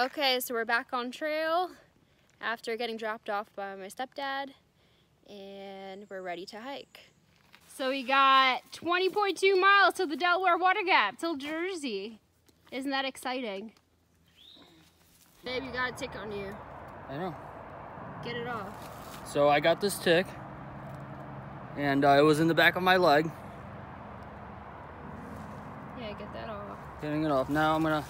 Okay, so we're back on trail after getting dropped off by my stepdad and we're ready to hike. So we got 20.2 miles to the Delaware Water Gap till Jersey. Isn't that exciting? Babe, you got a tick on you. I know. Get it off. So I got this tick, and uh, it was in the back of my leg. Yeah, get that off. Getting it off. Now I'm gonna.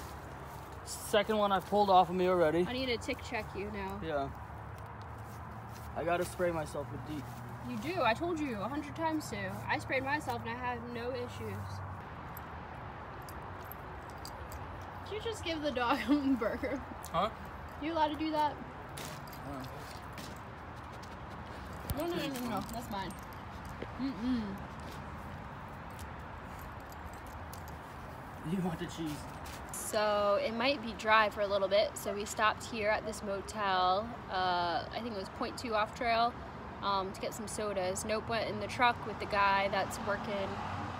Second one I've pulled off of me already. I need to tick check you now. Yeah. I gotta spray myself with DEET. You do. I told you a hundred times to. I sprayed myself and I had no issues. Did you just give the dog a burger? Huh? You allowed to do that? No, no, no, no, no. That's mine. Mm-mm. You want the cheese? So it might be dry for a little bit. So we stopped here at this motel. Uh, I think it was Point Two off trail um, to get some sodas. Nope went in the truck with the guy that's working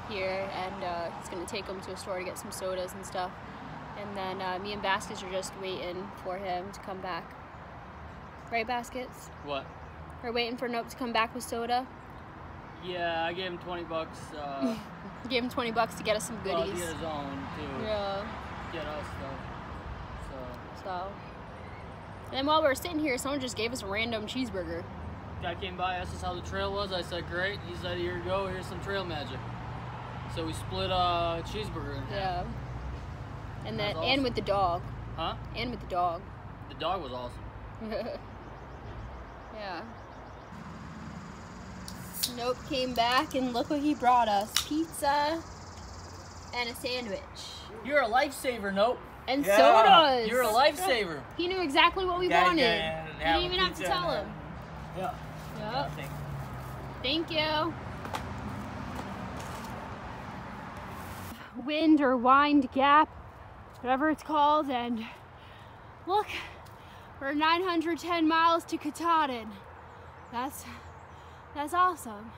here, and uh, he's gonna take him to a store to get some sodas and stuff. And then uh, me and Baskets are just waiting for him to come back. Right, Baskets? What? We're waiting for Nope to come back with soda. Yeah, I gave him 20 bucks. Uh, Gave him 20 bucks to get us some well, goodies. he had his own too. Yeah. Get us stuff. So So. And then while we were sitting here, someone just gave us a random cheeseburger. guy came by, asked us how the trail was. I said, great. He said, here you go. Here's some trail magic. So we split a cheeseburger in half. Yeah. And then That's and with the dog. Huh? And with the dog. The dog was awesome. yeah. Nope came back and look what he brought us. Pizza and a sandwich. You're a lifesaver, Nope. And Yeah, sodas. You're a lifesaver. He knew exactly what we Guys, wanted. We have didn't even have to tell him. Yeah. Yep. Thank- Thank you. Wind or wind gap, whatever it's called, and look, we're 910 miles to Katahdin. That's that's awesome.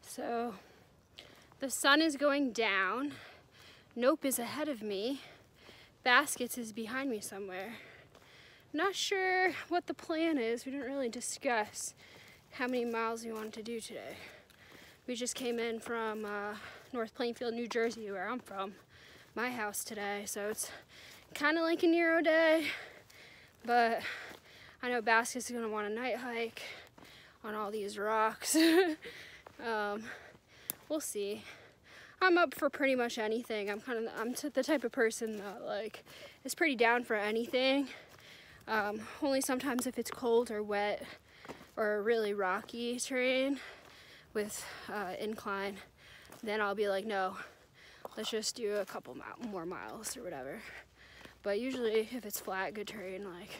So the sun is going down. Nope is ahead of me. Baskets is behind me somewhere. Not sure what the plan is. We didn't really discuss how many miles we wanted to do today. We just came in from uh, North Plainfield, New Jersey, where I'm from, my house today. So it's kind of like a Nero day, but I know Basket's is gonna want a night hike on all these rocks. um, we'll see. I'm up for pretty much anything. I'm kind of I'm the type of person that like is pretty down for anything. Um, only sometimes if it's cold or wet or really rocky terrain with uh, incline, then I'll be like, no, let's just do a couple mi- more miles or whatever. But usually, if it's flat, good terrain, like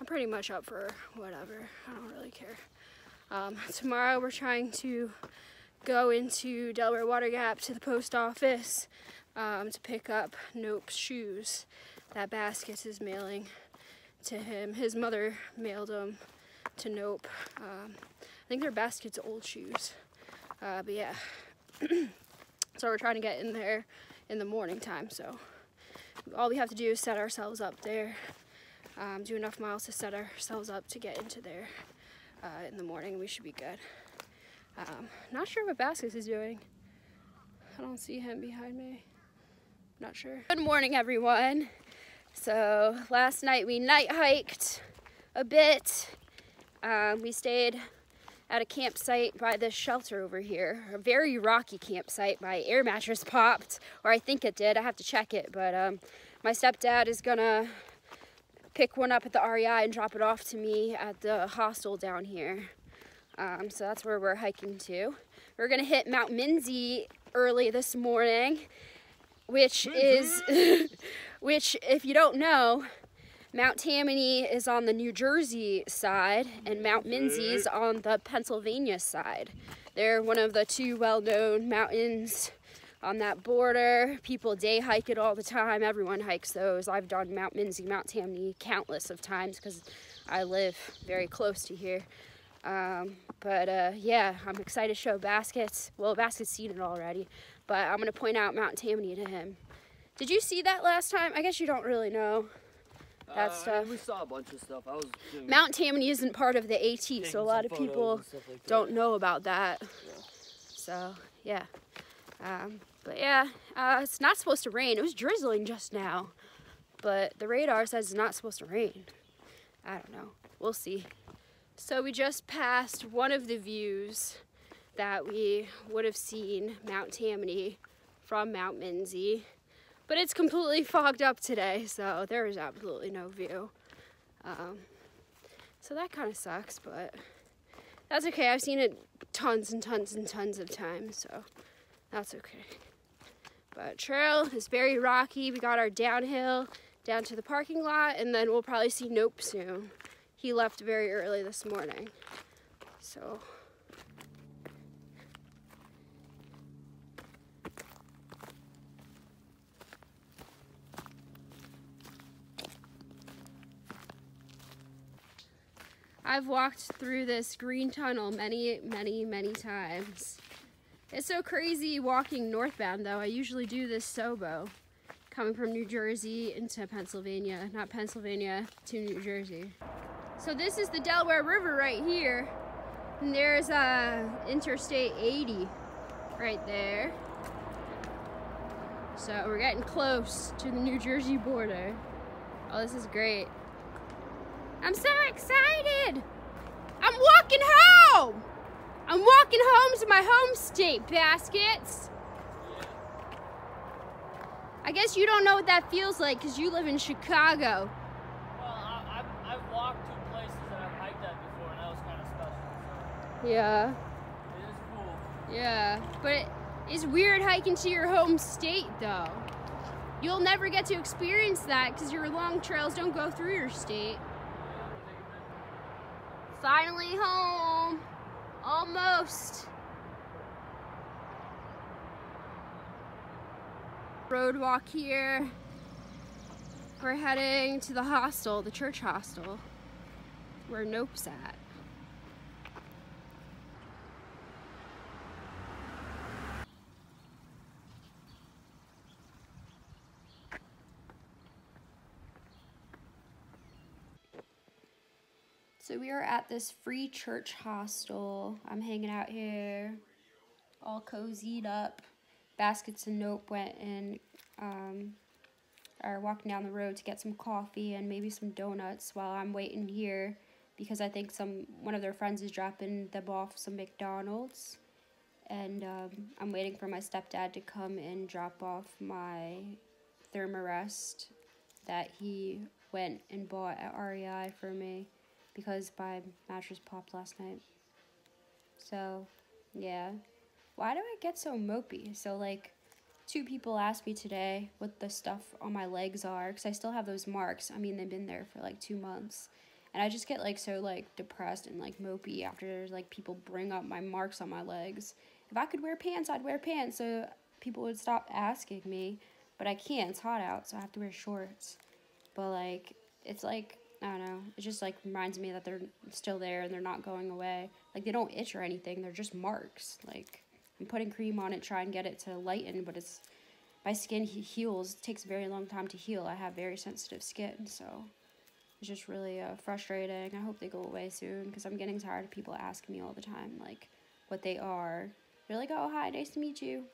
I'm pretty much up for whatever. I don't really care. Um, tomorrow, we're trying to go into Delaware Water Gap to the post office um, to pick up Nope's shoes that Baskets is mailing to him. His mother mailed them to Nope. Um, I think they're Basket's old shoes. Uh, but yeah. so we're trying to get in there in the morning time. So all we have to do is set ourselves up there, um, do enough miles to set ourselves up to get into there uh, in the morning. We should be good. Um, not sure what Baskets is doing. I don't see him behind me. Not sure. Good morning, everyone. So last night we night hiked a bit. Um, we stayed at a campsite by this shelter over here, a very rocky campsite. My air mattress popped, or I think it did. I have to check it, but um, my stepdad is gonna pick one up at the REI and drop it off to me at the hostel down here. Um, so that's where we're hiking to. We're gonna hit Mount Minsi early this morning, which is, which if you don't know, Mount Tammany is on the New Jersey side and Mount Minsi's on the Pennsylvania side. They're one of the two well-known mountains on that border. People day hike it all the time. Everyone hikes those. I've done Mount Minsi, Mount Tammany countless of times because I live very close to here. Um, but uh, yeah, I'm excited to show baskets. Well, baskets seen it already. but I'm gonna point out Mount Tammany to him. Did you see that last time? I guess you don't really know that Uh, stuff. We saw a bunch of stuff. I was Mount Tammany isn't part of the AT, so a lot of people like don't know about that. So yeah, um, but yeah, uh, it's not supposed to rain. It was drizzling just now, but the radar says it's not supposed to rain. I don't know. We'll see. So we just passed one of the views that we would have seen Mount Tammany from Mount Minsi, but it's completely fogged up today, so there is absolutely no view. Um, so that kind of sucks, but that's okay. I've seen it tons and tons and tons of times, so that's okay. But trail is very rocky. We got our downhill down to the parking lot, and then we'll probably see Nope soon. He left very early this morning, so. I've walked through this green tunnel many, many, many times. It's so crazy walking northbound though. I usually do this Sobo, coming from New Jersey into Pennsylvania, not Pennsylvania to New Jersey. So this is the Delaware River right here. And there's uh, Interstate 80 right there. So we're getting close to the New Jersey border. Oh, this is great. I'm so excited. I'm walking home. I'm walking home to my home state, baskets. I guess you don't know what that feels like because you live in Chicago. Well, I, I've, I've walked to places that I've hiked at before, and that was kind of special. Yeah, it is cool. yeah. But it, it's weird hiking to your home state, though. You'll never get to experience that because your long trails don't go through your state. Finally home. Almost. Road walk here. We're heading to the hostel, the church hostel, where Nope's at. So we are at this free church hostel. I'm hanging out here, all cozied up. Baskets and Nope went and um, are walking down the road to get some coffee and maybe some donuts while I'm waiting here because I think some one of their friends is dropping them off some McDonald's. And um, I'm waiting for my stepdad to come and drop off my Thermarest that he went and bought at REI for me because my mattress popped last night. So, yeah. Why do I get so mopey? So, like, two people asked me today what the stuff on my legs are because I still have those marks. I mean, they've been there for like two months. And I just get like so like depressed and like mopey after like people bring up my marks on my legs. If I could wear pants, I'd wear pants so people would stop asking me. But I can't. It's hot out, so I have to wear shorts. But like, it's like I don't know. It just like reminds me that they're still there and they're not going away. Like they don't itch or anything. They're just marks. Like I'm putting cream on it, try and get it to lighten, but it's my skin he- heals. It takes a very long time to heal. I have very sensitive skin, so it's just really uh, frustrating. I hope they go away soon because I'm getting tired of people asking me all the time like what they are. They're like, "Oh, hi, nice to meet you."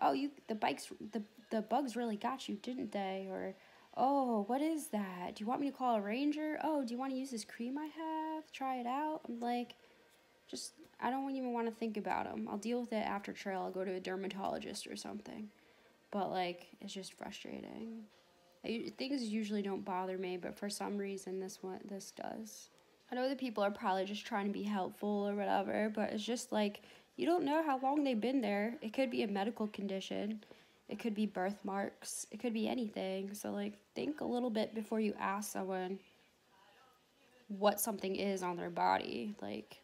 Oh, you the bikes the the bugs really got you, didn't they? Or oh, what is that? Do you want me to call a ranger? Oh, do you want to use this cream I have? Try it out. I'm like, just I don't even want to think about them. I'll deal with it after trail. I'll go to a dermatologist or something. But like, it's just frustrating. I, things usually don't bother me, but for some reason this one this does. I know that people are probably just trying to be helpful or whatever, but it's just like you don't know how long they've been there. It could be a medical condition. It could be birthmarks. It could be anything. So like think a little bit before you ask someone what something is on their body. Like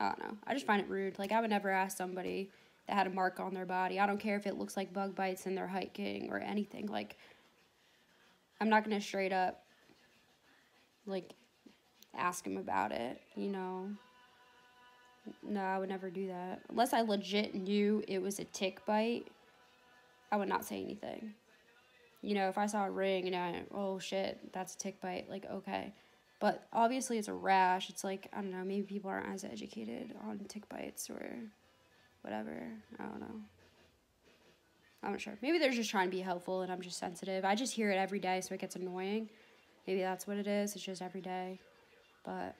I don't know. I just find it rude. Like I would never ask somebody that had a mark on their body. I don't care if it looks like bug bites and they're hiking or anything. Like I'm not gonna straight up like ask them about it, you know. No, I would never do that. Unless I legit knew it was a tick bite I would not say anything. You know, if I saw a ring and I, oh shit, that's a tick bite, like, okay. But obviously, it's a rash. It's like, I don't know, maybe people aren't as educated on tick bites or whatever. I don't know. I'm not sure. Maybe they're just trying to be helpful and I'm just sensitive. I just hear it every day, so it gets annoying. Maybe that's what it is. It's just every day. But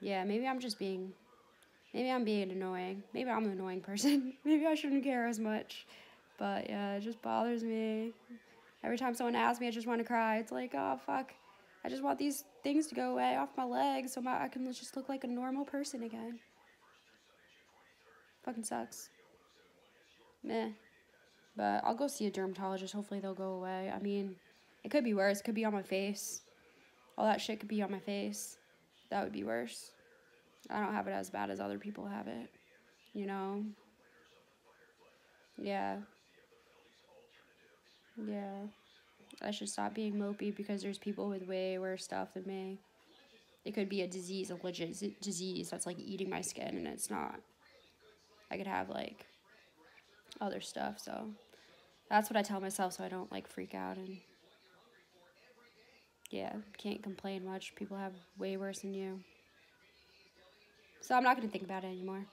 yeah, maybe I'm just being, maybe I'm being annoying. Maybe I'm an annoying person. maybe I shouldn't care as much. But yeah, it just bothers me. Every time someone asks me, I just want to cry. It's like, oh, fuck. I just want these things to go away off my legs so my, I can just look like a normal person again. Fucking sucks. Meh. But I'll go see a dermatologist. Hopefully they'll go away. I mean, it could be worse. It could be on my face. All that shit could be on my face. That would be worse. I don't have it as bad as other people have it. You know? Yeah. Yeah. I should stop being mopey because there's people with way worse stuff than me. It could be a disease, a legit disease that's like eating my skin, and it's not. I could have like other stuff, so that's what I tell myself so I don't like freak out and yeah, can't complain much. People have way worse than you. So I'm not gonna think about it anymore.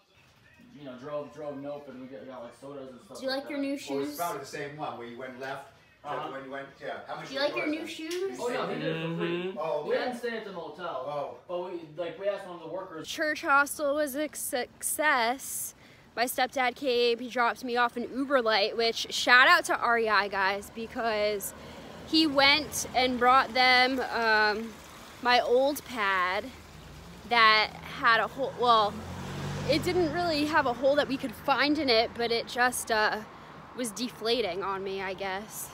You know, drove, drove nope, and we got, got like sodas and stuff. Do you like, like your that. new Well, it's shoes? probably the same one where you went left. Uh-huh. When you went, yeah. How much Do you like your was new it? shoes? Oh no, he did it for free. Oh, We didn't stay at the motel. Oh. But we like we asked one of the workers. church hostel was a success. My stepdad came, he dropped me off an UberLite, which shout out to REI guys because he went and brought them um, my old pad that had a hole. Well, it didn't really have a hole that we could find in it, but it just uh, was deflating on me, I guess.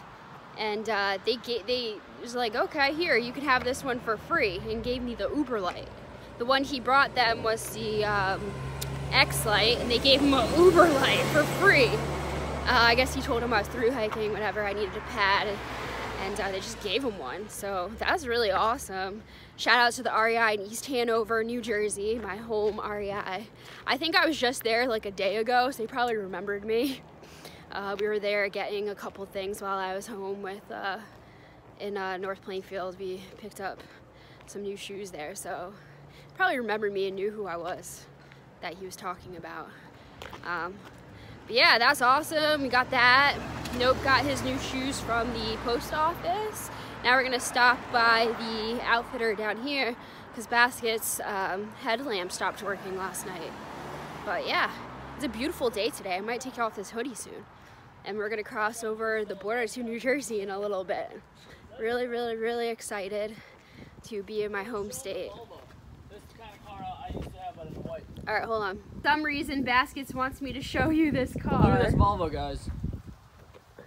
And uh, they gave, they was like, okay, here you can have this one for free, and gave me the UberLite. The one he brought them was the um, XLite, and they gave him an UberLite for free. Uh, I guess he told him I was through hiking, whatever. I needed a pad, and uh, they just gave him one. So that was really awesome. Shout out to the REI in East Hanover, New Jersey, my home REI. I think I was just there like a day ago, so they probably remembered me. Uh, we were there getting a couple things while I was home with uh, in uh, North Plainfield. We picked up some new shoes there, so probably remembered me and knew who I was that he was talking about. Um, but yeah, that's awesome. We got that. Nope got his new shoes from the post office. Now we're gonna stop by the outfitter down here because Basket's um, headlamp stopped working last night. But yeah, it's a beautiful day today. I might take you off this hoodie soon. And we're gonna cross over the border to New Jersey in a little bit. Really, really, really excited to be in my home state. This kind of car I used to have, but in white. All right, hold on. Some reason Baskets wants me to show you this car. Look at this Volvo, guys.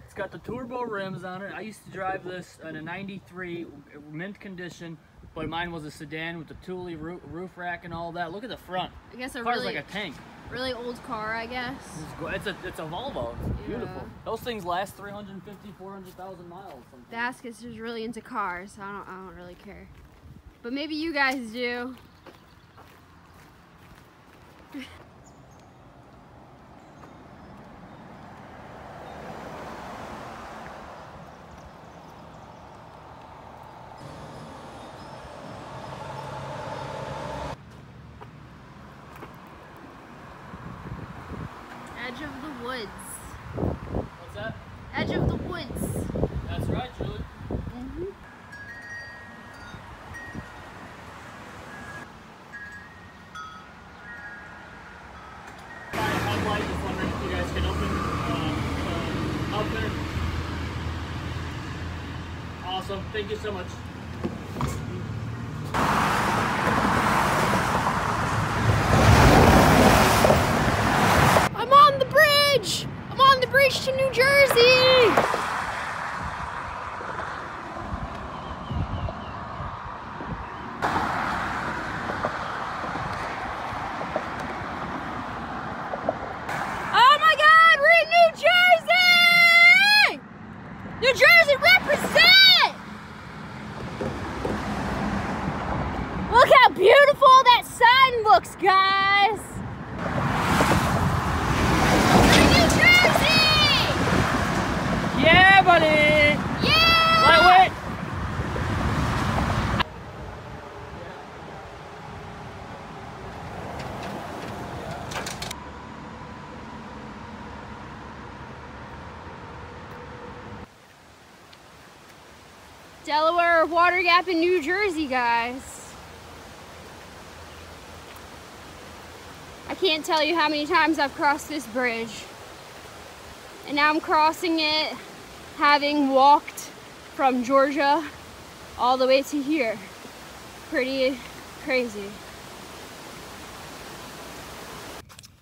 It's got the turbo rims on it. I used to drive this in a 93 mint condition, but mine was a sedan with the Thule roof, roof rack and all that. Look at the front. I guess a car's really, like a tank. Really old car, I guess. It's, a it's a Volvo. It's beautiful. Yeah. Those things last 350, 400,000 miles. sometimes. Baskets is really into cars. So I don't, I don't really care. But maybe you guys do. Edge of the woods. What's that? Edge of the woods. That's right, Julie. Mm-hmm. My headlight is wondering if you guys can open uh, uh, up there. Awesome. Thank you so much. I'm on the bridge! I'm on the bridge to New Jersey! Oh my god, we're in New Jersey! New Jersey represent! Look how beautiful that sun looks, guys! New Jersey! Yeah, buddy! Yeah! Lightweight! Delaware In New Jersey, guys. I can't tell you how many times I've crossed this bridge. And now I'm crossing it having walked from Georgia all the way to here. Pretty crazy.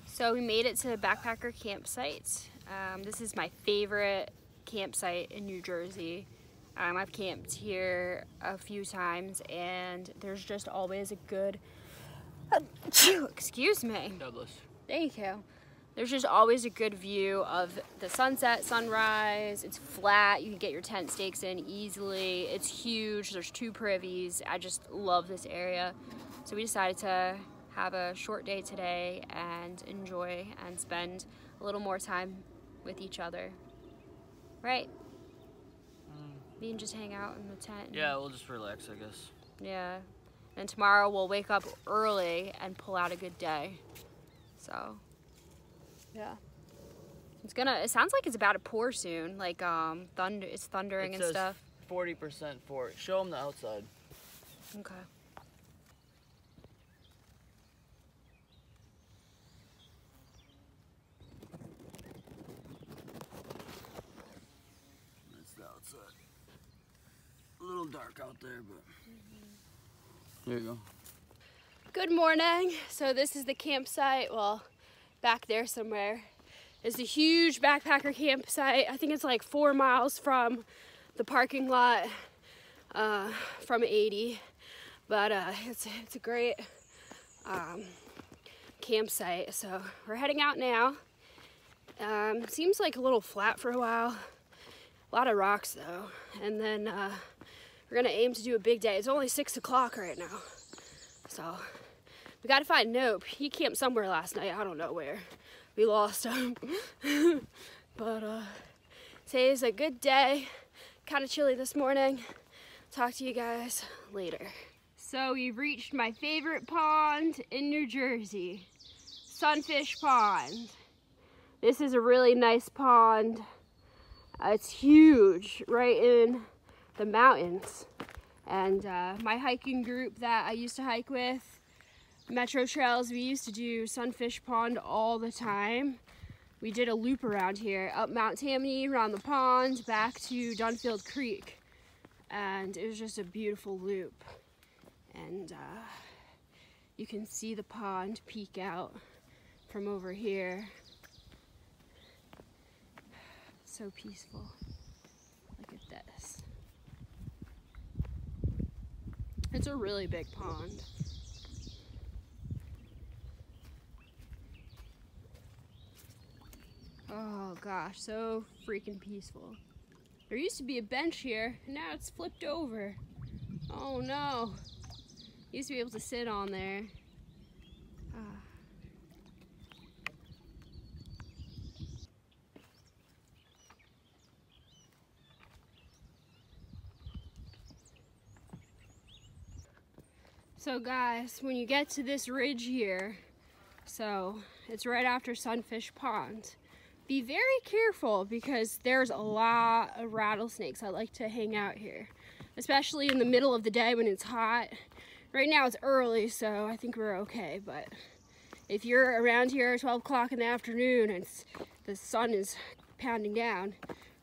So we made it to the backpacker campsite. Um, this is my favorite campsite in New Jersey. Um, I've camped here a few times and there's just always a good, excuse me. Douglas. Thank you. There's just always a good view of the sunset, sunrise. It's flat. You can get your tent stakes in easily. It's huge. There's two privies. I just love this area. So we decided to have a short day today and enjoy and spend a little more time with each other. Right? We can just hang out in the tent. Yeah, we'll just relax, I guess. yeah. And tomorrow we'll wake up early and pull out a good day. So, yeah. It's gonna, it sounds like it's about to pour soon. Like, um, thunder, it's thundering It and stuff. 40% for it. Show them the outside. Okay. That's the outside. A little dark out there, but. There you go. Good morning. So this is the campsite. Well, back there somewhere is a huge backpacker campsite. I think it's like four miles from the parking lot uh, from 80. But uh, it's, it's a great um, campsite. So we're heading out now. Um, seems like a little flat for a while. A lot of rocks though. And then uh, we're gonna aim to do a big day. It's only six o'clock right now. So we gotta find Nope. He camped somewhere last night. I don't know where. We lost him. but uh, today's a good day. Kind of chilly this morning. Talk to you guys later. So we've reached my favorite pond in New Jersey, Sunfish Pond. This is a really nice pond. Uh, it's huge, right in the mountains. And uh, my hiking group that I used to hike with, Metro Trails, we used to do Sunfish Pond all the time. We did a loop around here, up Mount Tammany, around the pond, back to Dunfield Creek. And it was just a beautiful loop. And uh, you can see the pond peek out from over here. So peaceful. Look at this. It's a really big pond. Oh gosh, so freaking peaceful. There used to be a bench here, and now it's flipped over. Oh no. Used to be able to sit on there. So guys, when you get to this ridge here, so it's right after Sunfish Pond, be very careful because there's a lot of rattlesnakes I like to hang out here, especially in the middle of the day when it's hot. Right now it's early, so I think we're okay, but if you're around here at 12 o'clock in the afternoon and the sun is pounding down,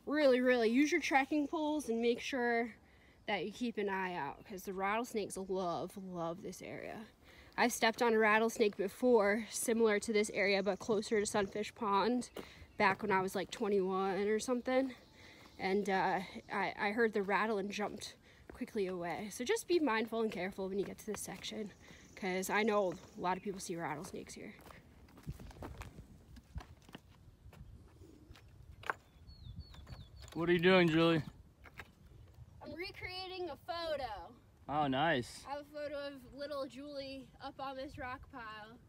really, really use your trekking poles and make sure that you keep an eye out because the rattlesnakes love, love this area. I've stepped on a rattlesnake before, similar to this area, but closer to Sunfish Pond, back when I was like 21 or something. And uh, I, I heard the rattle and jumped quickly away. So just be mindful and careful when you get to this section because I know a lot of people see rattlesnakes here. What are you doing, Julie? I'm recreating a photo. Oh, nice. I have a photo of little Julie up on this rock pile.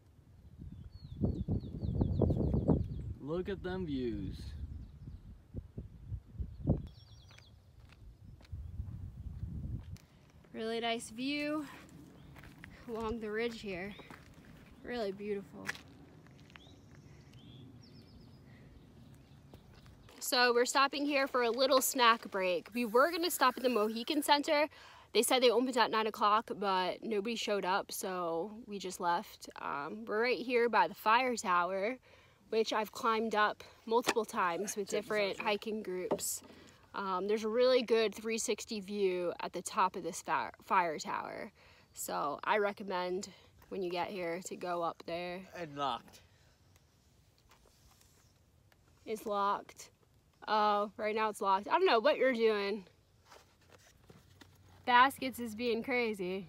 Look at them views. Really nice view along the ridge here. Really beautiful. So we're stopping here for a little snack break. We were gonna stop at the Mohican Center. They said they opened at nine o'clock, but nobody showed up, so we just left. Um, we're right here by the fire tower, which I've climbed up multiple times with different hiking groups. Um, there's a really good 360 view at the top of this fire tower. So I recommend when you get here to go up there. And locked. It's locked. Oh, right now it's locked. I don't know what you're doing. Baskets is being crazy.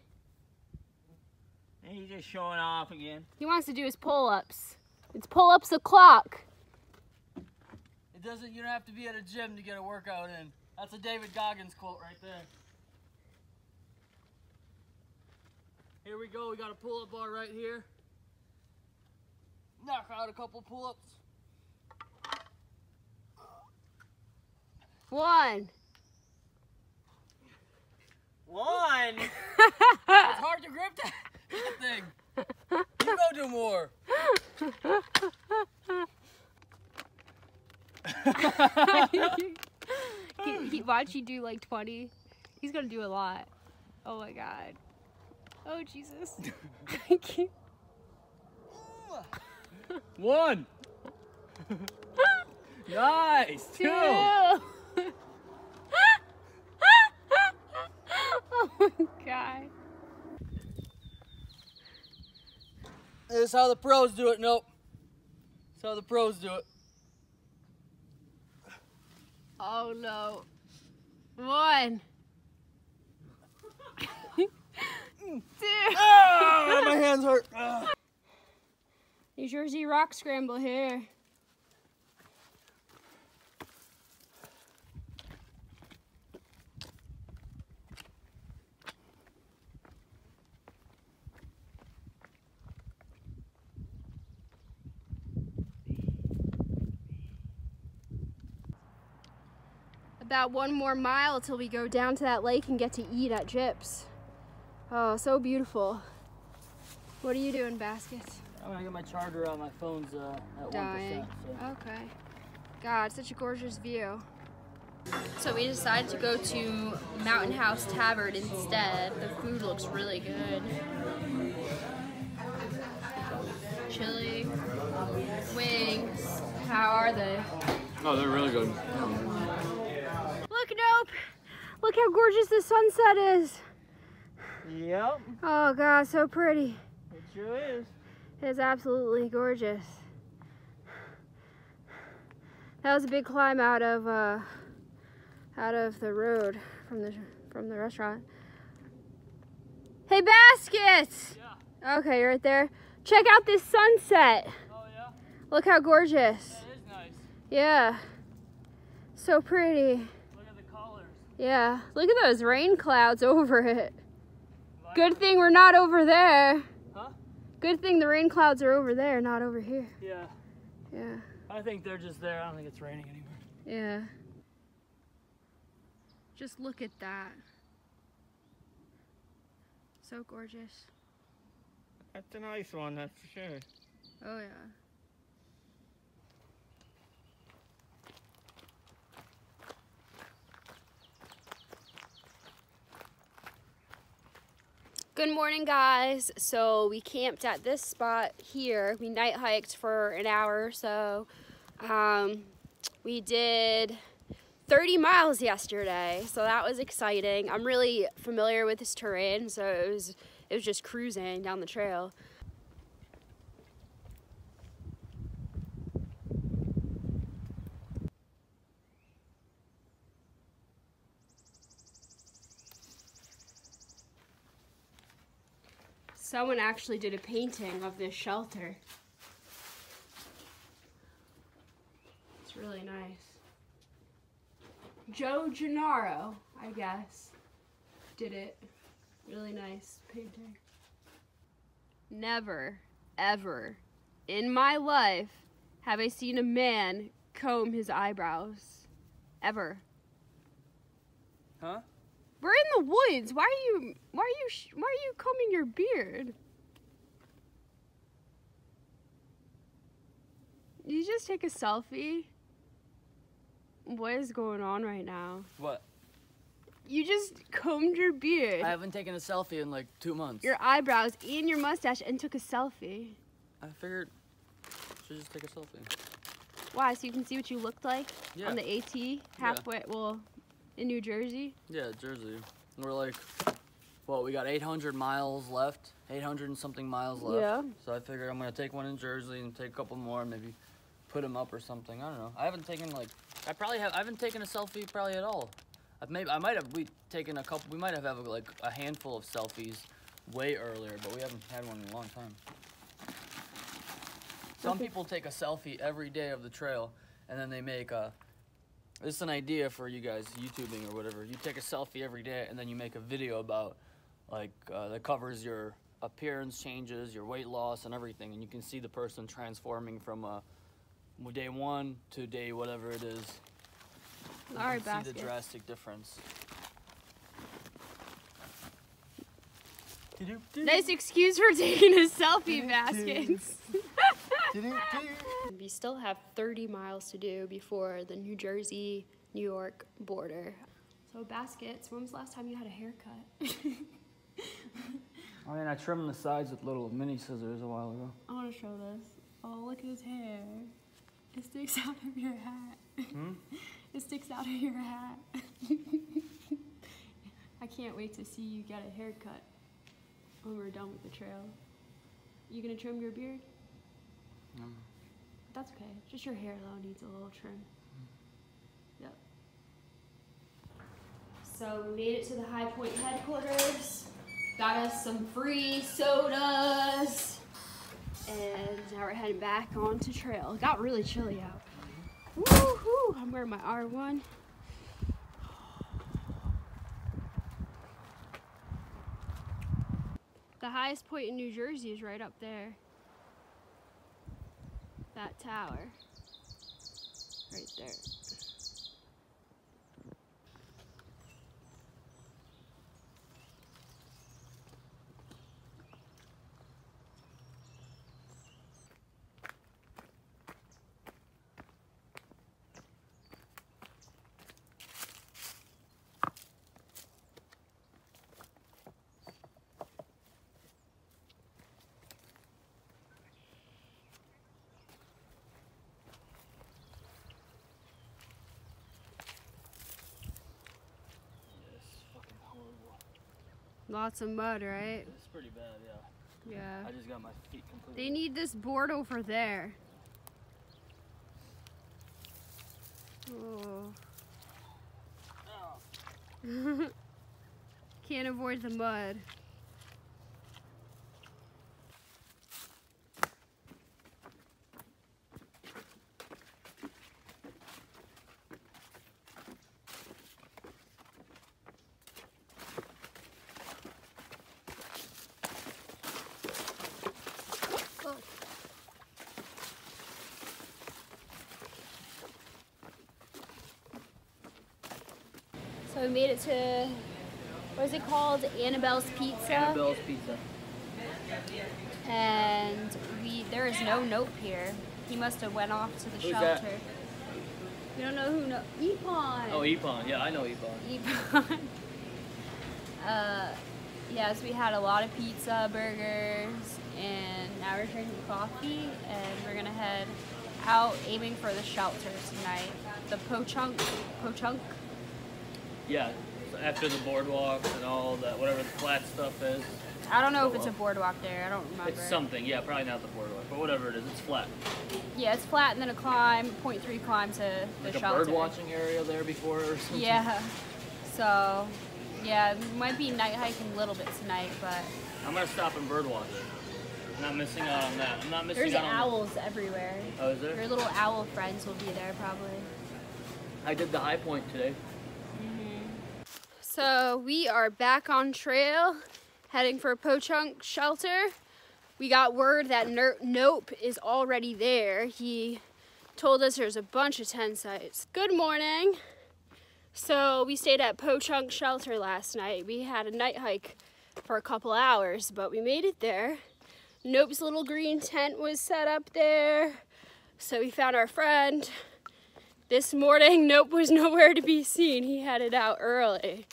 And he's just showing off again. He wants to do his pull-ups. It's pull-ups o'clock. It doesn't. You don't have to be at a gym to get a workout in. That's a David Goggins quote right there. Here we go. We got a pull-up bar right here. Knock out a couple pull-ups. One. One. it's hard to grip that, that thing. You go do more. he, he, watch you do like 20. He's gonna do a lot. Oh my god. Oh Jesus. I can't- One. nice. Two. Two. oh my god. This how the pros do it. Nope. This is how the pros do it. Oh no. One. Two. Ah, my hands hurt. Ah. New Jersey Rock Scramble here. About one more mile till we go down to that lake and get to eat at Gyp's. Oh, so beautiful. What are you doing, Basket? I'm gonna get my charger out. My phone's uh, at dying. 1%. So. Okay. God, such a gorgeous view. So we decided to go to Mountain House Tavern instead. The food looks really good. Chili, wings. How are they? Oh, they're really good. Look, how gorgeous the sunset is. Yep, Oh God, so pretty. it sure is. It's absolutely gorgeous. That was a big climb out of uh, out of the road from the from the restaurant. Hey, baskets. Yeah. Okay, you're right there. Check out this sunset. Oh yeah. Look how gorgeous. That is nice. Yeah. So pretty. Look at the colors. Yeah. Look at those rain clouds over it. Good thing we're not over there. Huh? Good thing the rain clouds are over there, not over here. Yeah. Yeah. I think they're just there. I don't think it's raining anymore. Yeah. Just look at that. So gorgeous. That's a nice one, that's for sure. Oh yeah. Good morning, guys. So we camped at this spot here. We night hiked for an hour or so. Um, we did 30 miles yesterday, so that was exciting. I'm really familiar with this terrain, so it was it was just cruising down the trail. Someone actually did a painting of this shelter. It's really nice. Joe Gennaro, I guess, did it. Really nice painting. Never, ever in my life have I seen a man comb his eyebrows. Ever. Huh? We're in the woods. Why are you? Why are you? sh- Why are you combing your beard? You just take a selfie? What is going on right now? What? You just combed your beard, I haven't taken a selfie in like two months. your eyebrows, and your mustache, and took a selfie. I figured should just take a selfie. Why? So you can see what you looked like Yeah. on the AT halfway. Well, in New Jersey. Yeah, Jersey. We're like, well, we got 800 miles left, 800 and something miles left. Yeah. So I figured I'm gonna take one in Jersey and take a couple more, maybe put them up or something. I don't know. I haven't taken like, I probably have. I haven't taken a selfie probably at all. I've maybe I might have we taken a couple. We might have have like a handful of selfies way earlier, but we haven't had one in a long time. Some people take a selfie every day of the trail, and then they make a. This is an idea for you guys YouTubing or whatever. You take a selfie every day, and then you make a video about, like, uh, that covers your appearance changes, your weight loss, and everything, and you can see the person transforming from uh, day one to day whatever it is. You All right, can see the drastic difference. Nice excuse for taking a selfie, baskets. we still have 30 miles to do before the New Jersey New York border. So, baskets, when was the last time you had a haircut? I mean, I trimmed the sides with little mini scissors a while ago. I want to show this. Oh, look at his hair. It sticks out of your hat. Hmm? It sticks out of your hat. I can't wait to see you get a haircut when we're done with the trail. You gonna trim your beard? No. That's okay. Just your hair though needs a little trim. Mm-hmm. Yep. So we made it to the High Point headquarters. Got us some free sodas. And now we're heading back onto trail. It got really chilly out. Woohoo! I'm wearing my R1. The highest point in New Jersey is right up there. That tower. Right there. Lots of mud, right? It's pretty bad, yeah. Yeah. I just got my feet completely. They need this board over there. Oh. Can't avoid the mud. Oh. So we made it to what is it called? Annabelle's Pizza. Annabelle's Pizza. And we there is no nope here. He must have went off to the Who's shelter. that? We don't know who no Epon. Oh, Epon. Yeah, I know Epon. Epon. uh, yes, we had a lot of pizza, burgers, and now we're drinking coffee, and we're gonna head out aiming for the shelter tonight. The Pochuck, Pochuck. Yeah. After the boardwalks and all that, whatever the flat stuff is, I don't know if it's a boardwalk there. I don't remember. it's something. Yeah, probably not the boardwalk, but whatever it is, it's flat. Yeah, it's flat and then a climb, 0.3 climb to the Like a shelter. bird watching area there before or something. Yeah. So, yeah, it might be night hiking a little bit tonight, but I'm gonna stop and bird watch. I'm not missing out on that. I'm not missing there's out on. owls everywhere. Oh, is there? Your little owl friends will be there probably. I did the high point today. So we are back on trail, heading for Pochuck Shelter. We got word that Ner- Nope is already there. He told us there's a bunch of tent sites. Good morning. So we stayed at Pochuck Shelter last night. We had a night hike for a couple hours, but we made it there. Nope's little green tent was set up there. So we found our friend. This morning, Nope was nowhere to be seen. He headed out early.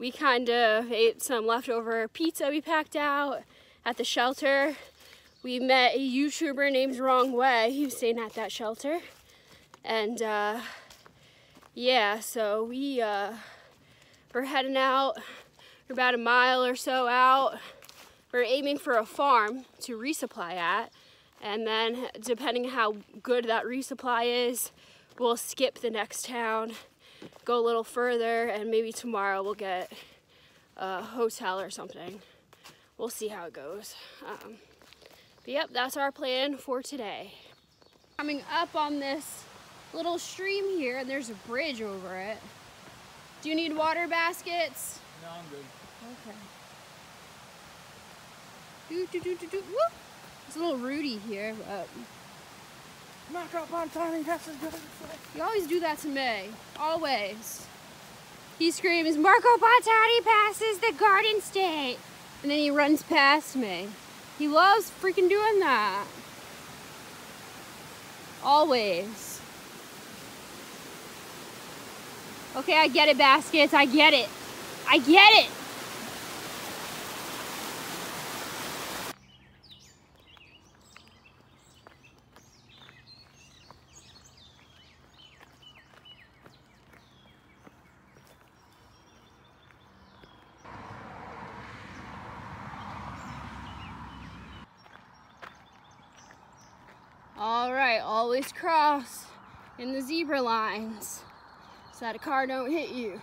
We kind of ate some leftover pizza we packed out at the shelter. We met a YouTuber named Wrong Way. He was staying at that shelter. And uh, yeah, so we uh, we're heading out. We're about a mile or so out. We're aiming for a farm to resupply at. And then depending how good that resupply is, we'll skip the next town, go a little further, and maybe tomorrow we'll get a hotel or something. We'll see how it goes. Um, but yep, that's our plan for today. Coming up on this little stream here, and there's a bridge over it. Do you need water baskets? No, I'm good. Okay. Do, do, do, do, do. Woo! It's a little Rudy here, but Knock up on Tommy, that's as good you always do that to me. Always. He screams, Marco Bontani passes the Garden State. And then he runs past me. He loves freaking doing that. Always. Okay, I get it, baskets. I get it. I get it. All right, always cross in the zebra lines so that a car don't hit you.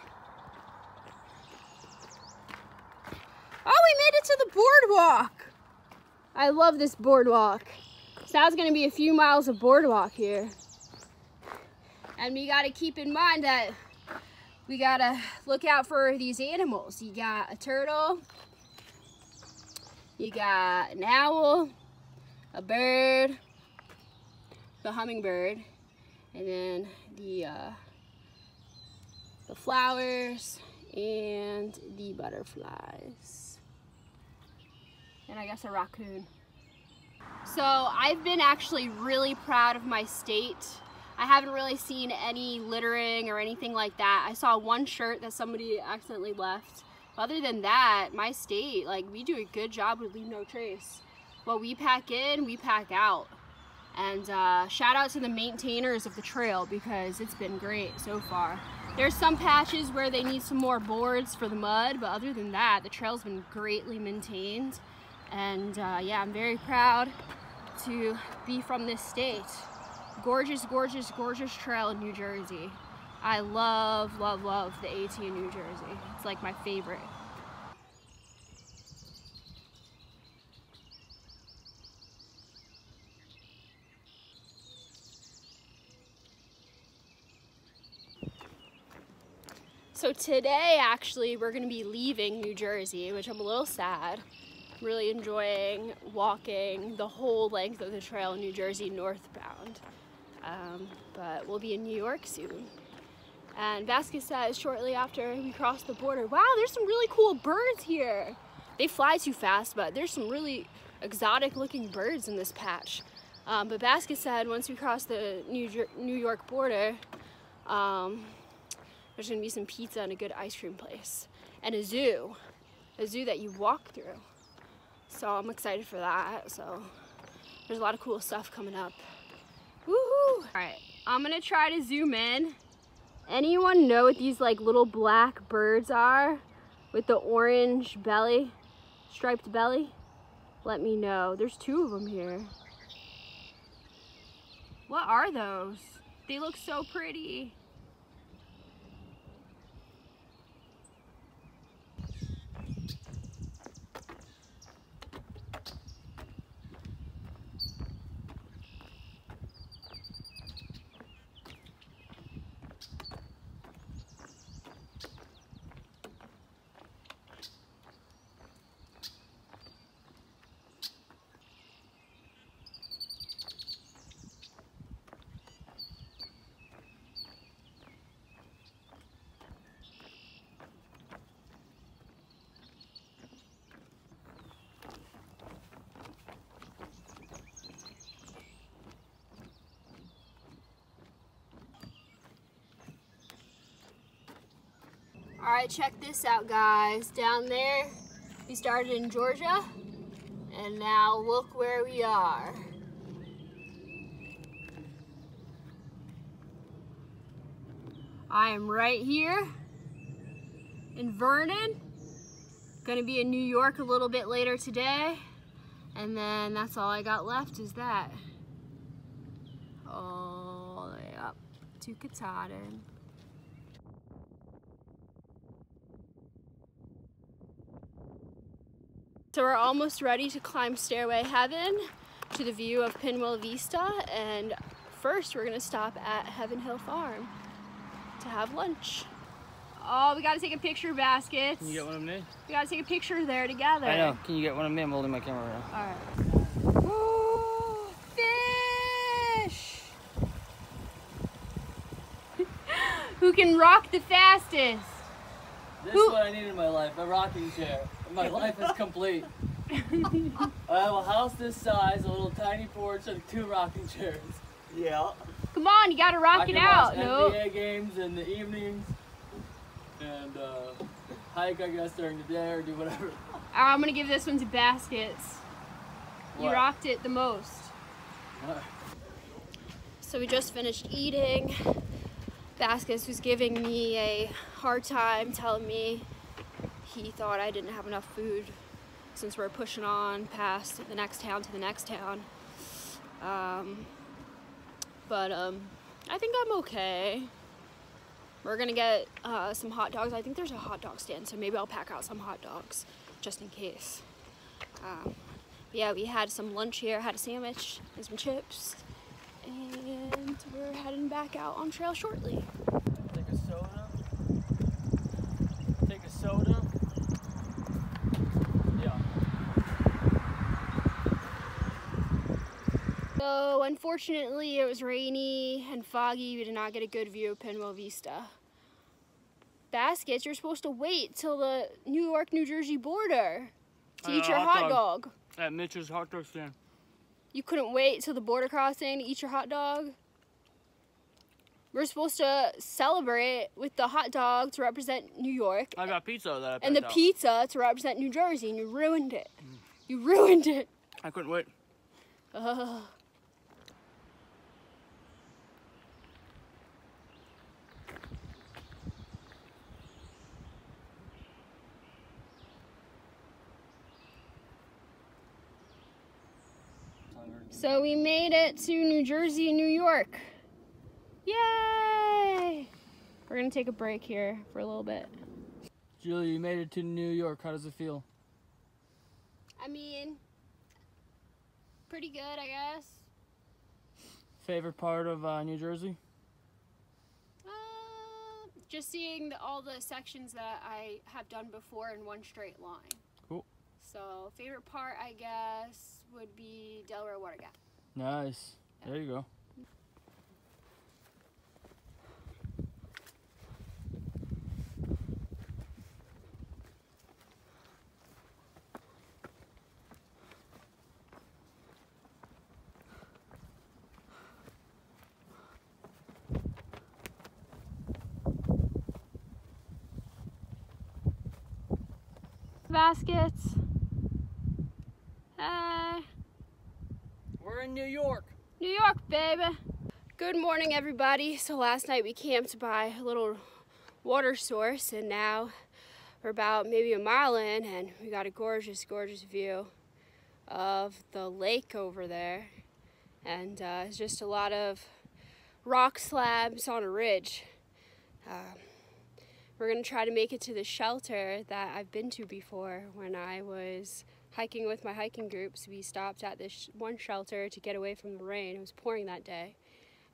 Oh, we made it to the boardwalk. I love this boardwalk. So that's gonna be a few miles of boardwalk here. And we gotta keep in mind that we gotta look out for these animals. You got a turtle, you got an owl, a bird, the hummingbird, and then the uh, the flowers and the butterflies, and I guess a raccoon. So I've been actually really proud of my state. I haven't really seen any littering or anything like that. I saw one shirt that somebody accidentally left. Other than that, my state, like we do a good job with leave no trace. What we pack in, we pack out. And uh, shout out to the maintainers of the trail because it's been great so far. There's some patches where they need some more boards for the mud, but other than that, the trail's been greatly maintained. And uh, yeah, I'm very proud to be from this state. Gorgeous, gorgeous, gorgeous trail in New Jersey. I love, love, love the AT in New Jersey. It's like my favorite. So today, actually, we're gonna be leaving New Jersey, which I'm a little sad. I'm really enjoying walking the whole length of the trail in New Jersey northbound. Um, but we'll be in New York soon. And Baskets says shortly after we cross the border, wow, there's some really cool birds here. They fly too fast, but there's some really exotic looking birds in this patch. Um, but Baskets said once we cross the New, Jer New York border, um, there's gonna be some pizza and a good ice cream place. And a zoo, a zoo that you walk through. So I'm excited for that. So there's a lot of cool stuff coming up. Woohoo! All right, I'm gonna try to zoom in. Anyone know what these like little black birds are with the orange belly, striped belly? Let me know. There's two of them here. What are those? They look so pretty. Check this out, guys. Down there, we started in Georgia, and now look where we are. I am right here in Vernon. Gonna be in New York a little bit later today. And then that's all I got left is that. All the way up to Katahdin. So we're almost ready to climb Stairway Heaven to the view of Pinwheel Vista. And first we're gonna stop at Heaven Hill Farm to have lunch. Oh, we gotta take a picture, baskets. Can you get one of me? We gotta take a picture there together. I know. Can you get one of me? I'm holding my camera right. Ooh, fish! Who can rock the fastest? This Who- is what I need in my life, a rocking chair. My life is complete. I have a house this size, a little tiny porch, and two rocking chairs. Yeah. Come on, you gotta I rock can it out. watch No. NBA games in the evenings, and uh, hike, I guess, during the day, or do whatever. I'm gonna give this one to baskets. You rocked it the most. What? So we just finished eating. Baskets was giving me a hard time, telling me he thought I didn't have enough food since we're pushing on past the next town to the next town. Um, but um, I think I'm okay. We're gonna get uh, some hot dogs. I think there's a hot dog stand, so maybe I'll pack out some hot dogs just in case. Um, yeah, we had some lunch here, had a sandwich and some chips, and we're heading back out on trail shortly. Take a soda. Take a soda. Yeah. So unfortunately, it was rainy and foggy. We did not get a good view of Pinwheel Vista. Baskets, you're supposed to wait till the New York New Jersey border to eat your hot hot dog. dog. At Mitch's hot dog stand. You couldn't wait till the border crossing to eat your hot dog. We're supposed to celebrate with the hot dog to represent New York I got pizza that I and the out. pizza to represent New Jersey, and you ruined it. Mm. You ruined it. I couldn't wait. Ugh. So we made it to New Jersey New York. Yay! We're gonna take a break here for a little bit. Julie, you made it to New York. How does it feel? I mean, pretty good, I guess. Favorite part of uh, New Jersey? Uh, just seeing the, all the sections that I have done before in one straight line. So favorite part, I guess, would be Delaware Water Gap. Nice. There you go. Baskets. Hey. We're in New York. New York, baby. Good morning, everybody. So last night we camped by a little water source, and now we're about maybe a mile in, and we got a gorgeous, gorgeous view of the lake over there. And uh, it's just a lot of rock slabs on a ridge. Um, we're gonna try to make it to the shelter that I've been to before when I was hiking with my hiking groups. We stopped at this one shelter to get away from the rain. It was pouring that day.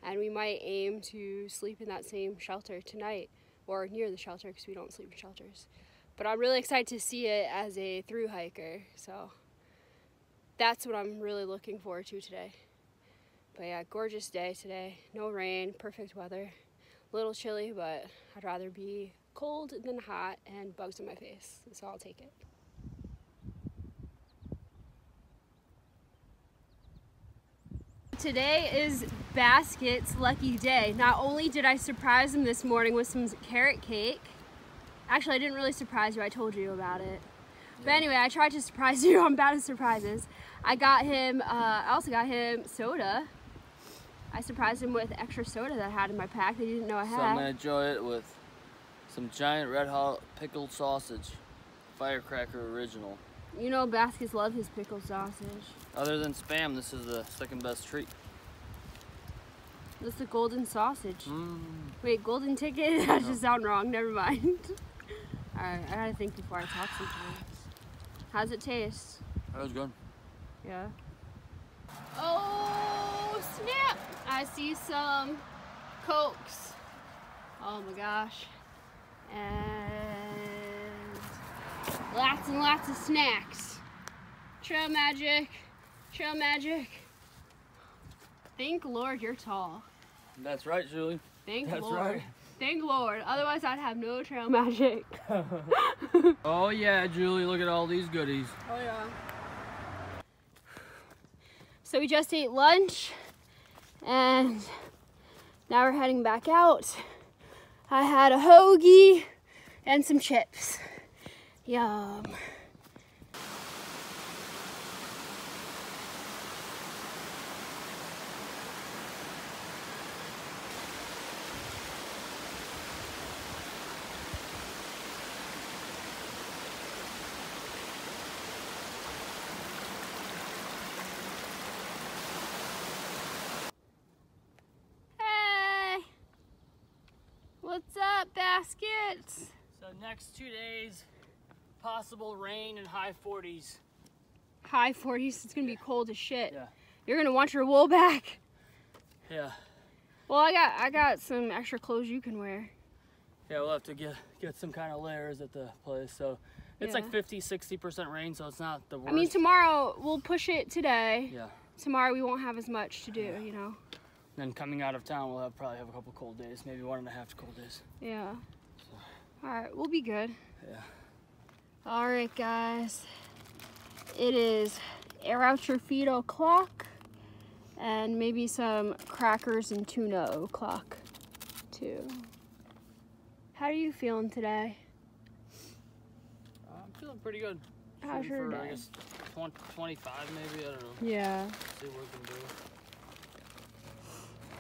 And we might aim to sleep in that same shelter tonight or near the shelter because we don't sleep in shelters. But I'm really excited to see it as a through hiker. So that's what I'm really looking forward to today. But yeah, gorgeous day today. No rain, perfect weather. A little chilly, but I'd rather be cold than hot and bugs in my face. So I'll take it. Today is Basket's lucky day. Not only did I surprise him this morning with some carrot cake Actually, I didn't really surprise you. I told you about it. But anyway, I tried to surprise you. I'm bad at surprises. I got him, uh, I also got him soda. I surprised him with extra soda that I had in my pack that he didn't know I had. So I'm gonna enjoy it with some giant red hot pickled sausage, firecracker original. You know, baskets love his pickled sausage. Other than spam, this is the second best treat. That's the golden sausage. Mm. Wait, golden ticket? that just sound wrong. Never mind. Alright, I gotta think before I talk sometimes. How's it taste? That was good. Yeah. Oh, snap! I see some Cokes. Oh my gosh. And lots and lots of snacks. Trail magic. Trail magic. Thank Lord you're tall. That's right, Julie. Thank That's Lord. right. Thank Lord. Otherwise I'd have no trail magic. Oh yeah, Julie, look at all these goodies. Oh yeah. So we just ate lunch and now we're heading back out. I had a hoagie and some chips. Yum. Hey! What's up, baskets? So next two days, possible rain and high 40s. High 40s. It's gonna be cold as shit. Yeah. You're gonna want your wool back. Yeah. Well, I got I got some extra clothes you can wear. Yeah, we'll have to get get some kind of layers at the place. So it's Yeah. like 50, 60% rain, so it's not the worst. I mean, tomorrow we'll push it today. yeah. Tomorrow we won't have as much to do, you know. Then coming out of town, we'll have probably have a couple cold days, maybe one and a half cold days. Yeah. All right, we'll be good. Yeah. All right, guys. It is air out your feet o'clock, and maybe some crackers and tuna o'clock, too. How are you feeling today? I'm feeling pretty good. How's your for, I day? guess 20, 25 maybe. I don't know. Yeah. See what we can do.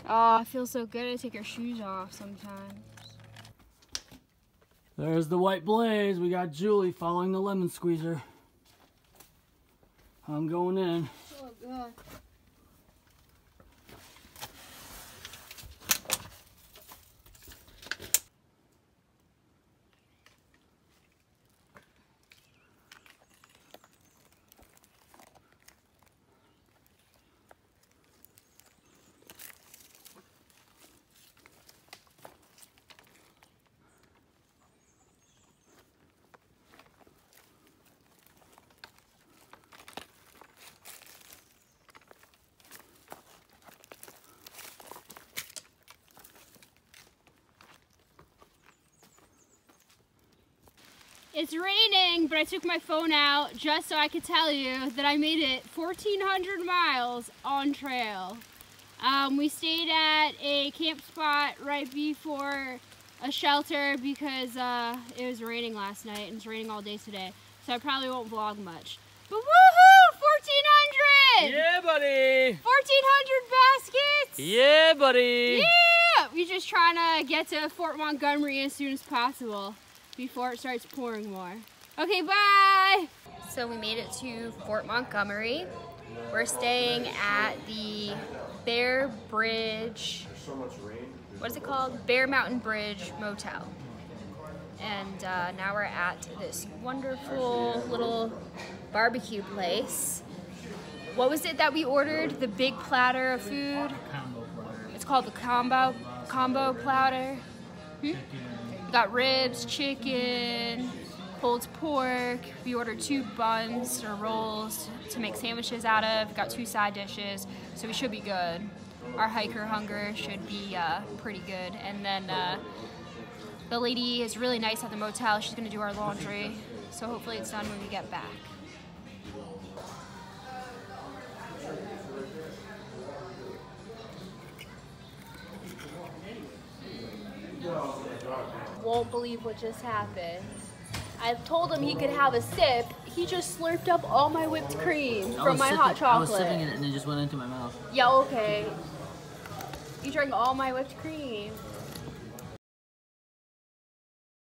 Oh, I feel so good to take your shoes off sometimes. There's the white blaze. We got Julie following the lemon squeezer. I'm going in. Oh, God. It's raining, but I took my phone out just so I could tell you that I made it 1,400 miles on trail. Um, we stayed at a camp spot right before a shelter because uh, it was raining last night and it's raining all day today. So I probably won't vlog much. But woohoo! 1,400! Yeah, buddy. 1,400 baskets! Yeah, buddy. Yeah! We're just trying to get to Fort Montgomery as soon as possible before it starts pouring more. Okay, bye! So we made it to Fort Montgomery. We're staying at the Bear Bridge. There's so much rain. What is it called? Bear Mountain Bridge Motel. And uh, now we're at this wonderful little barbecue place. What was it that we ordered? The big platter of food. It's called the combo combo platter. Hmm? Got ribs, chicken, pulled pork. We ordered two buns or rolls to make sandwiches out of. Got two side dishes, so we should be good. Our hiker hunger should be uh, pretty good. And then uh, the lady is really nice at the motel. She's gonna do our laundry, so hopefully it's done when we get back. Won't believe what just happened. I told him he could have a sip. He just slurped up all my whipped cream from my sipping- hot I was chocolate. sipping it and it just went into my mouth. Yeah, okay. You drank all my whipped cream.